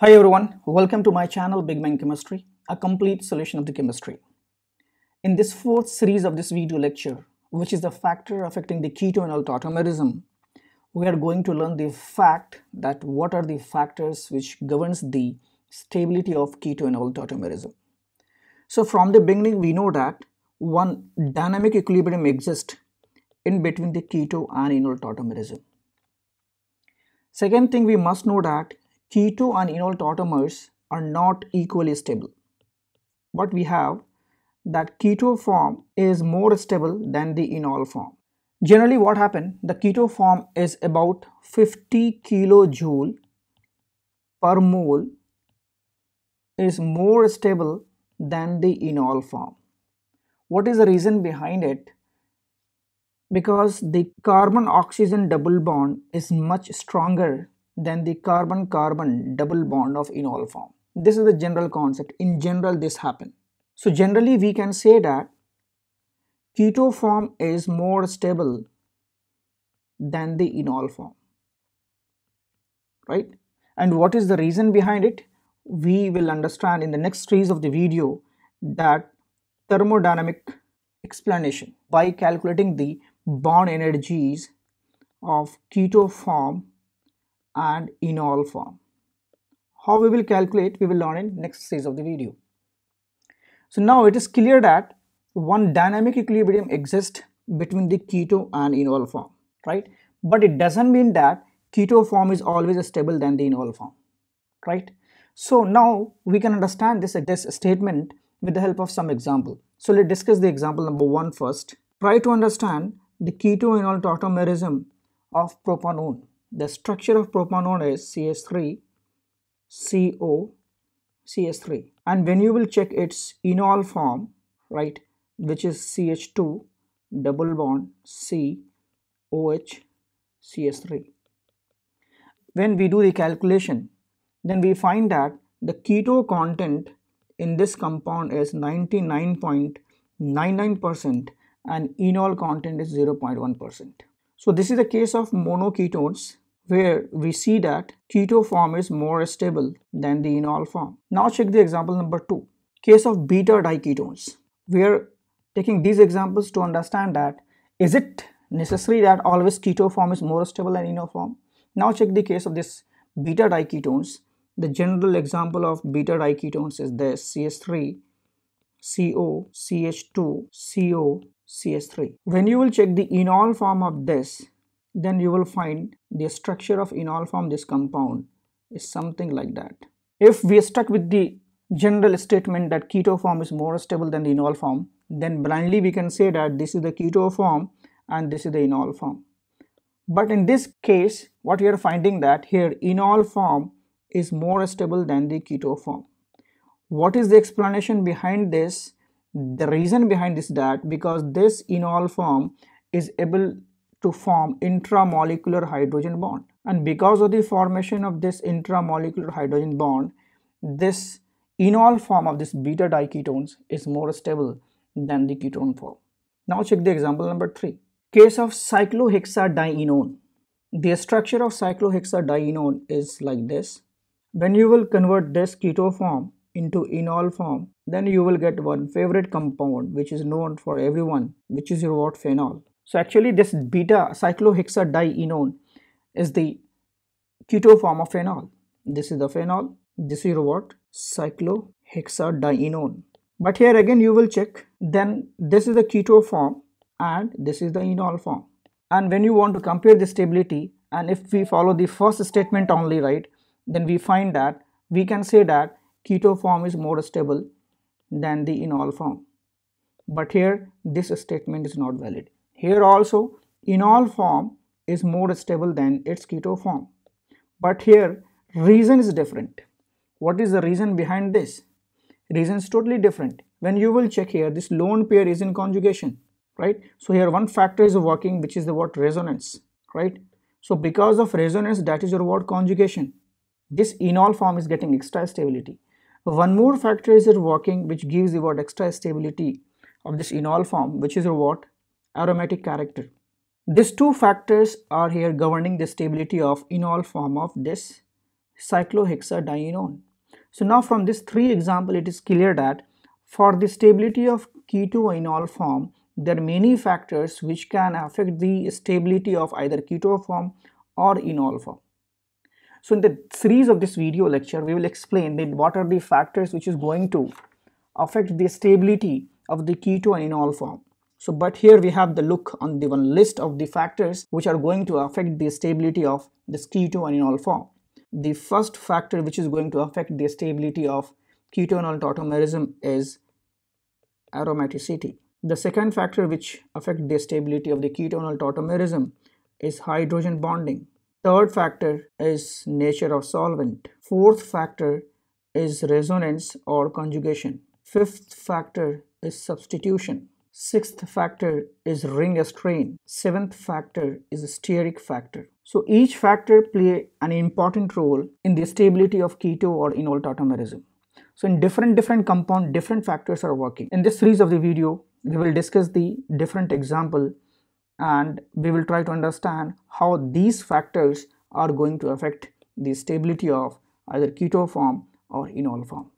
Hi everyone, welcome to my channel Big Mind Chemistry, a complete solution of the chemistry. In this fourth series of this video lecture, which is the factor affecting the keto-enol tautomerism, we are going to learn the fact that what are the factors which governs the stability of keto-enol tautomerism. So from the beginning we know that one dynamic equilibrium exists in between the keto and enol tautomerism. Second thing we must know that keto and enol tautomers are not equally stable. But we have that keto form is more stable than the enol form. Generally what happened, the keto form is about 50 kilojoule per mole is more stable than the enol form. What is the reason behind it? Because the carbon oxygen double bond is much stronger than the carbon-carbon double bond of enol form. This is the general concept. In general, this happen. So generally, we can say that keto form is more stable than the enol form, right? And what is the reason behind it? We will understand in the next series of the video that thermodynamic explanation by calculating the bond energies of keto form and enol form. How we will calculate, we will learn in next stage of the video. So now it is clear that one dynamic equilibrium exists between the keto and enol form, right? But it doesn't mean that keto form is always stable than the enol form, right? So now we can understand this, this statement with the help of some example. So let's discuss the example number one first. Try to understand the keto enol tautomerism of propanone the structure of propanone is CH3 CO CH3 and when you will check its enol form right which is CH2 double bond C OH CH3 when we do the calculation then we find that the keto content in this compound is 99.99% and enol content is 0.1%. So this is the case of monoketones where we see that keto form is more stable than the enol form. Now check the example number 2. Case of beta diketones. We are taking these examples to understand that is it necessary that always keto form is more stable than enol form? Now check the case of this beta diketones. The general example of beta diketones is this CH3 CO CH2 CO CH3. When you will check the enol form of this, then you will find the structure of enol form this compound is something like that. If we are stuck with the general statement that keto form is more stable than the enol form, then blindly we can say that this is the keto form and this is the enol form. But in this case, what we are finding that here enol form is more stable than the keto form. What is the explanation behind this? The reason behind this that because this enol form is able to form intramolecular hydrogen bond and because of the formation of this intramolecular hydrogen bond this enol form of this beta diketones is more stable than the ketone form. Now check the example number 3. Case of cyclohexadienone. The structure of cyclohexadienone is like this. When you will convert this keto form into enol form, then you will get one favorite compound which is known for everyone, which is your what phenol. So actually this beta cyclohexadienone is the keto form of phenol. This is the phenol. This is what? Cyclohexadienone. But here again you will check then this is the keto form and this is the enol form. And when you want to compare the stability and if we follow the first statement only right then we find that we can say that keto form is more stable than the enol form. But here this statement is not valid. Here also enol form is more stable than its keto form. But here reason is different. What is the reason behind this? Reason is totally different. When you will check here, this lone pair is in conjugation, right? So here one factor is working, which is the word resonance, right? So because of resonance, that is your word conjugation. This enol form is getting extra stability. One more factor is working, which gives the word extra stability of this enol form, which is your what? Aromatic character. These two factors are here governing the stability of enol form of this cyclohexadienone. So now from this three example, it is clear that for the stability of keto enol form, there are many factors which can affect the stability of either keto form or enol form. So in the series of this video lecture, we will explain that what are the factors which is going to affect the stability of the keto and enol form. So but here we have the look on the one list of the factors which are going to affect the stability of this keto and enol form. The first factor which is going to affect the stability of keto-enol tautomerism is aromaticity. The second factor which affects the stability of the keto-enol tautomerism is hydrogen bonding. Third factor is nature of solvent. Fourth factor is resonance or conjugation. Fifth factor is substitution. Sixth factor is ring strain. Seventh factor is steric factor. So each factor play an important role in the stability of keto or enol tautomerism. So in different different compound, different factors are working. In this series of the video, we will discuss the different example and we will try to understand how these factors are going to affect the stability of either keto form or enol form.